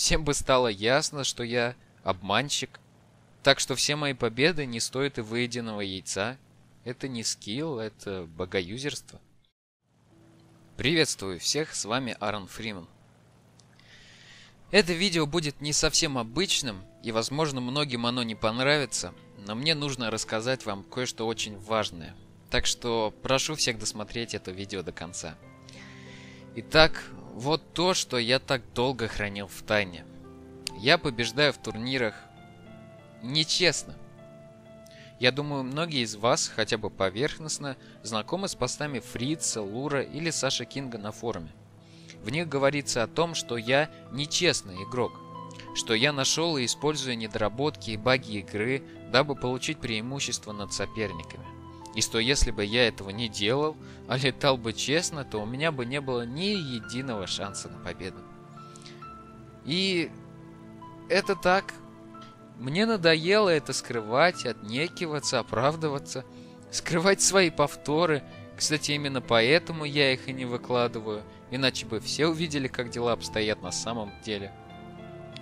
всем бы стало ясно, что я обманщик. Так что все мои победы не стоят и выеденного яйца. Это не скилл, это богоюзерство. Приветствую всех, с вами Аарон Фриман. Это видео будет не совсем обычным, и возможно многим оно не понравится, но мне нужно рассказать вам кое-что очень важное. Так что прошу всех досмотреть это видео до конца. Итак, вот то, что я так долго хранил в тайне. Я побеждаю в турнирах нечестно. Я думаю, многие из вас, хотя бы поверхностно, знакомы с постами Фрица, Лура или Саши Кинга на форуме. В них говорится о том, что я нечестный игрок, что я нашел и использую недоработки и баги игры, дабы получить преимущество над соперниками. И что если бы я этого не делал, а летал бы честно, то у меня бы не было ни единого шанса на победу. И это так. Мне надоело это скрывать, отнекиваться, оправдываться, скрывать свои повторы. Кстати, именно поэтому я их и не выкладываю, иначе бы все увидели, как дела обстоят на самом деле.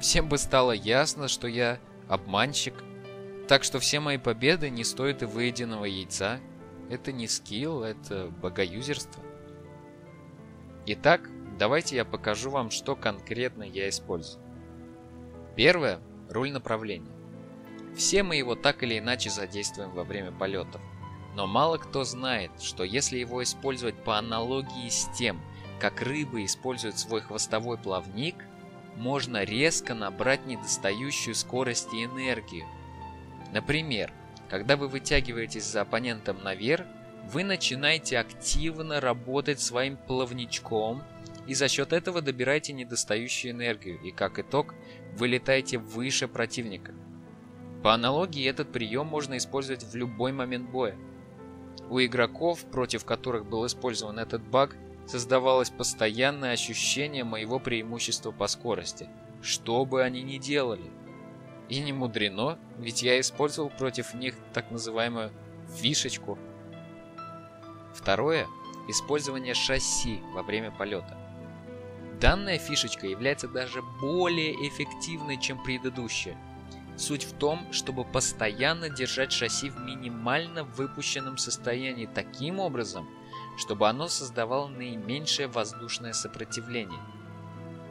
Всем бы стало ясно, что я обманщик, так что все мои победы не стоят и выеденного яйца. Это не скилл, это богоюзерство. Итак, давайте я покажу вам, что конкретно я использую. Первое – руль направления. Все мы его так или иначе задействуем во время полетов. Но мало кто знает, что если его использовать по аналогии с тем, как рыбы используют свой хвостовой плавник, можно резко набрать недостающую скорость и энергию, Например, когда вы вытягиваетесь за оппонентом наверх, вы начинаете активно работать своим плавничком и за счет этого добираете недостающую энергию и как итог вы летаете выше противника. По аналогии этот прием можно использовать в любой момент боя. У игроков, против которых был использован этот баг, создавалось постоянное ощущение моего преимущества по скорости, что бы они ни делали. И не мудрено, ведь я использовал против них так называемую фишечку. Второе – использование шасси во время полета. Данная фишечка является даже более эффективной, чем предыдущая. Суть в том, чтобы постоянно держать шасси в минимально выпущенном состоянии таким образом, чтобы оно создавало наименьшее воздушное сопротивление.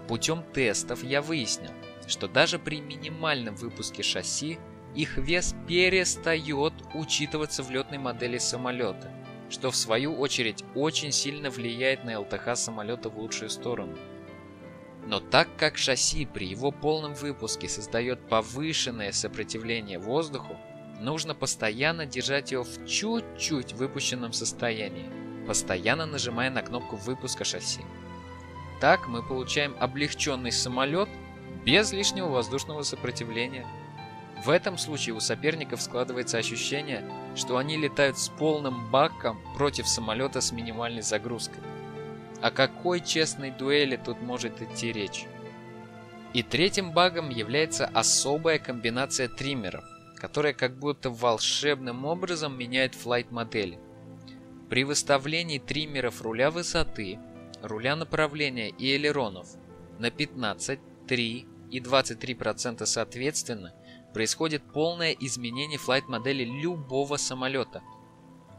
Путем тестов я выяснил, что даже при минимальном выпуске шасси их вес перестает учитываться в летной модели самолета, что в свою очередь очень сильно влияет на ЛТХ самолета в лучшую сторону. Но так как шасси при его полном выпуске создает повышенное сопротивление воздуху, нужно постоянно держать его в чуть-чуть выпущенном состоянии, постоянно нажимая на кнопку выпуска шасси. Так мы получаем облегченный самолет без лишнего воздушного сопротивления. В этом случае у соперников складывается ощущение, что они летают с полным баком против самолета с минимальной загрузкой. О какой честной дуэли тут может идти речь? И третьим багом является особая комбинация триммеров, которая как будто волшебным образом меняет флайт-модели. При выставлении триммеров руля высоты, руля направления и элеронов на 15, 3, и 23% соответственно, происходит полное изменение флайт-модели любого самолета.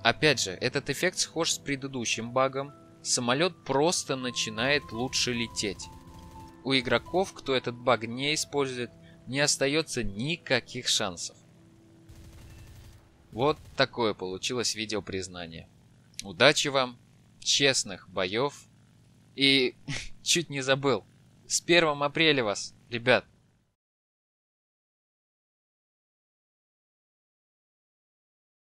Опять же, этот эффект схож с предыдущим багом. Самолет просто начинает лучше лететь. У игроков, кто этот баг не использует, не остается никаких шансов. Вот такое получилось видео признание. Удачи вам, честных боев и чуть не забыл. С 1 апреля вас! Ребят,